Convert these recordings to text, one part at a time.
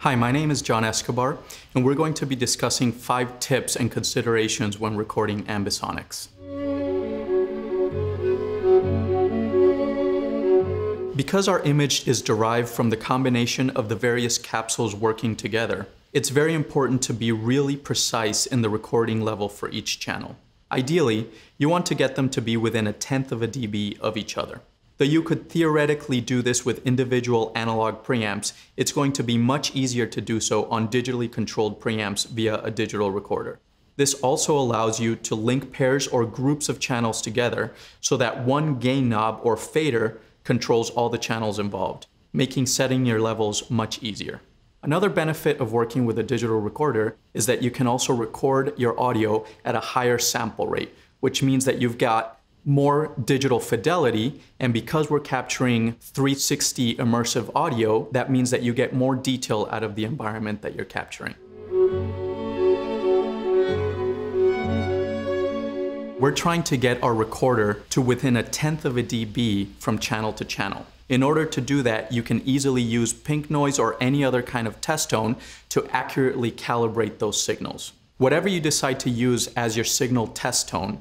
Hi, my name is John Escobar, and we're going to be discussing five tips and considerations when recording ambisonics. Because our image is derived from the combination of the various capsules working together, it's very important to be really precise in the recording level for each channel. Ideally, you want to get them to be within a tenth of a dB of each other. Though you could theoretically do this with individual analog preamps, it's going to be much easier to do so on digitally controlled preamps via a digital recorder. This also allows you to link pairs or groups of channels together so that one gain knob or fader controls all the channels involved, making setting your levels much easier. Another benefit of working with a digital recorder is that you can also record your audio at a higher sample rate, which means that you've got more digital fidelity. And because we're capturing 360 immersive audio, that means that you get more detail out of the environment that you're capturing. We're trying to get our recorder to within a tenth of a dB from channel to channel. In order to do that, you can easily use pink noise or any other kind of test tone to accurately calibrate those signals. Whatever you decide to use as your signal test tone,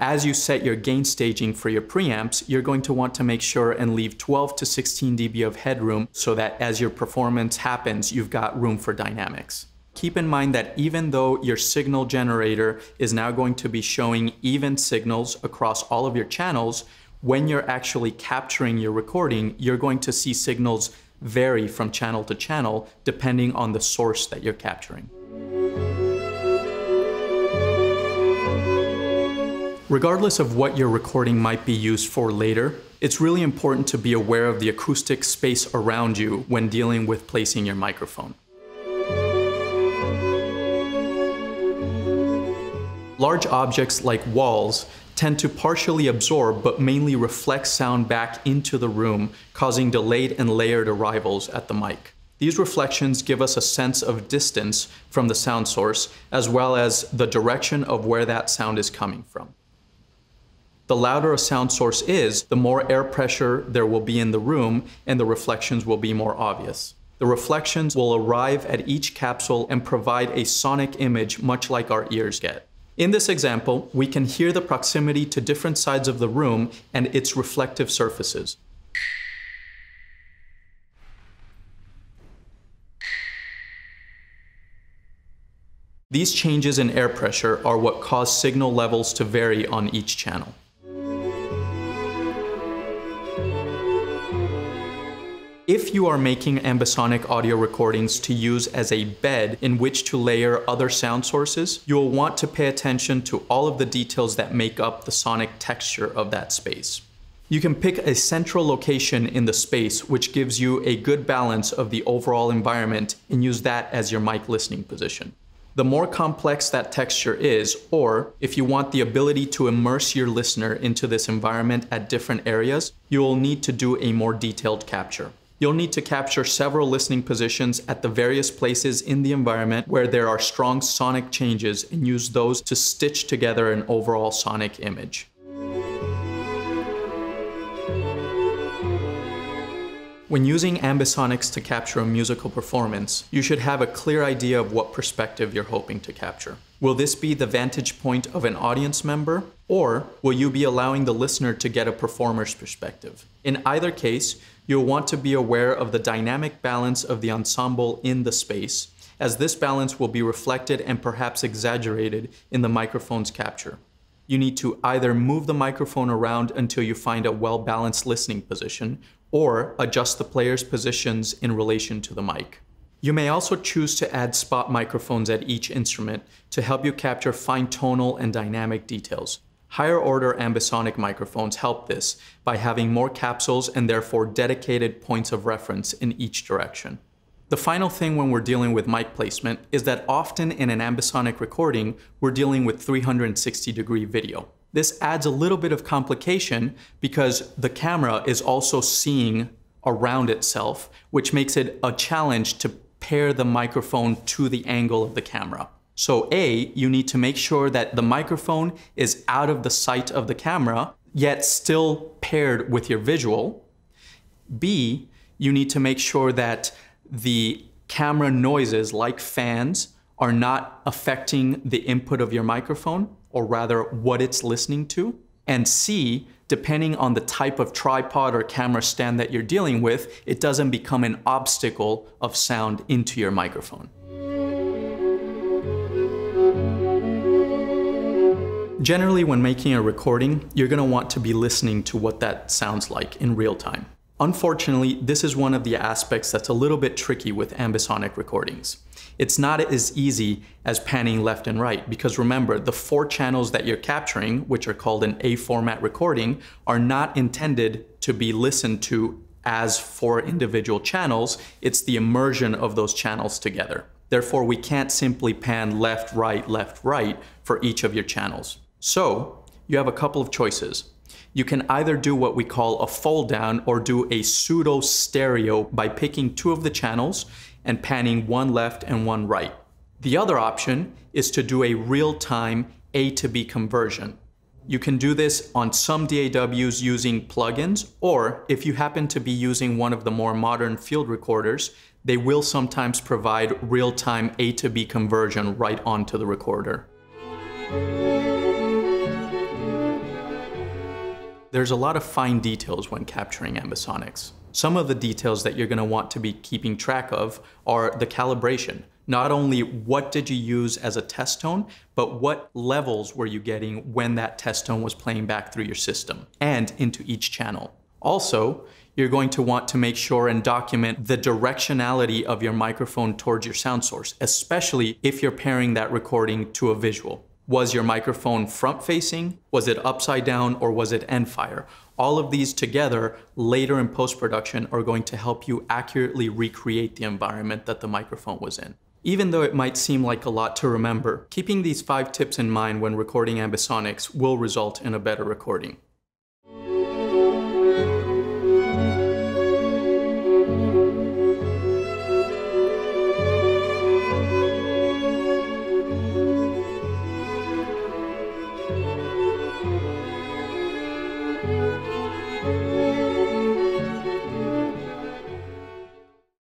as you set your gain staging for your preamps, you're going to want to make sure and leave 12 to 16 dB of headroom so that as your performance happens, you've got room for dynamics. Keep in mind that even though your signal generator is now going to be showing even signals across all of your channels, when you're actually capturing your recording, you're going to see signals vary from channel to channel depending on the source that you're capturing. Regardless of what your recording might be used for later, it's really important to be aware of the acoustic space around you when dealing with placing your microphone. Large objects like walls tend to partially absorb but mainly reflect sound back into the room, causing delayed and layered arrivals at the mic. These reflections give us a sense of distance from the sound source, as well as the direction of where that sound is coming from. The louder a sound source is, the more air pressure there will be in the room and the reflections will be more obvious. The reflections will arrive at each capsule and provide a sonic image much like our ears get. In this example, we can hear the proximity to different sides of the room and its reflective surfaces. These changes in air pressure are what cause signal levels to vary on each channel. If you are making ambisonic audio recordings to use as a bed in which to layer other sound sources, you will want to pay attention to all of the details that make up the sonic texture of that space. You can pick a central location in the space which gives you a good balance of the overall environment and use that as your mic listening position. The more complex that texture is, or if you want the ability to immerse your listener into this environment at different areas, you will need to do a more detailed capture. You'll need to capture several listening positions at the various places in the environment where there are strong sonic changes and use those to stitch together an overall sonic image. When using ambisonics to capture a musical performance, you should have a clear idea of what perspective you're hoping to capture. Will this be the vantage point of an audience member, or will you be allowing the listener to get a performer's perspective? In either case, you'll want to be aware of the dynamic balance of the ensemble in the space, as this balance will be reflected and perhaps exaggerated in the microphone's capture. You need to either move the microphone around until you find a well-balanced listening position, or adjust the player's positions in relation to the mic. You may also choose to add spot microphones at each instrument to help you capture fine tonal and dynamic details. Higher order ambisonic microphones help this by having more capsules and therefore dedicated points of reference in each direction. The final thing when we're dealing with mic placement is that often in an ambisonic recording, we're dealing with 360 degree video. This adds a little bit of complication because the camera is also seeing around itself, which makes it a challenge to pair the microphone to the angle of the camera. So A, you need to make sure that the microphone is out of the sight of the camera, yet still paired with your visual. B, you need to make sure that the camera noises like fans are not affecting the input of your microphone, or rather what it's listening to. And C, depending on the type of tripod or camera stand that you're dealing with, it doesn't become an obstacle of sound into your microphone. Generally, when making a recording, you're gonna want to be listening to what that sounds like in real time. Unfortunately, this is one of the aspects that's a little bit tricky with ambisonic recordings. It's not as easy as panning left and right because remember, the four channels that you're capturing, which are called an A format recording, are not intended to be listened to as four individual channels. It's the immersion of those channels together. Therefore, we can't simply pan left, right, left, right for each of your channels. So you have a couple of choices. You can either do what we call a fold down or do a pseudo stereo by picking two of the channels and panning one left and one right. The other option is to do a real-time A to B conversion. You can do this on some DAWs using plugins, or if you happen to be using one of the more modern field recorders, they will sometimes provide real-time A to B conversion right onto the recorder. There's a lot of fine details when capturing ambisonics. Some of the details that you're going to want to be keeping track of are the calibration. Not only what did you use as a test tone, but what levels were you getting when that test tone was playing back through your system and into each channel. Also, you're going to want to make sure and document the directionality of your microphone towards your sound source, especially if you're pairing that recording to a visual. Was your microphone front facing? Was it upside down or was it end fire? All of these together later in post-production are going to help you accurately recreate the environment that the microphone was in. Even though it might seem like a lot to remember, keeping these five tips in mind when recording ambisonics will result in a better recording.